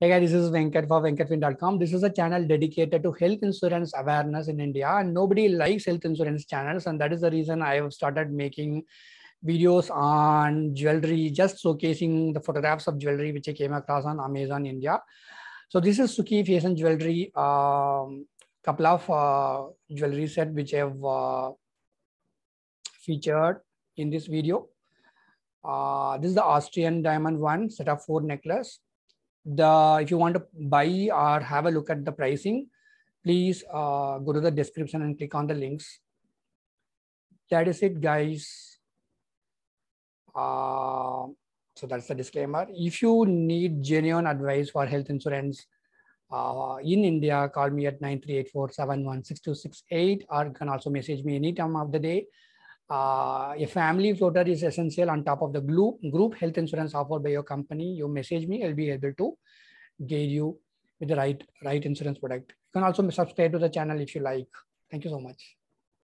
Hey guys, this is Venkat for venkatfin.com. This is a channel dedicated to health insurance awareness in India and nobody likes health insurance channels. And that is the reason I have started making videos on jewelry, just showcasing the photographs of jewelry which I came across on Amazon India. So this is Sukkhi Fashion Jewelry, um, couple of uh, jewelry set which I have uh, featured in this video. Uh, this is the Austrian diamond one set of four necklace the if you want to buy or have a look at the pricing, please uh, go to the description and click on the links. That is it, guys. Uh, so that's the disclaimer. If you need genuine advice for health insurance uh, in India, call me at 9384716268 or you can also message me any time of the day. Uh, a family floater is essential on top of the group, group health insurance offered by your company. You message me, I'll be able to guide you with the right, right insurance product. You can also subscribe to the channel if you like. Thank you so much.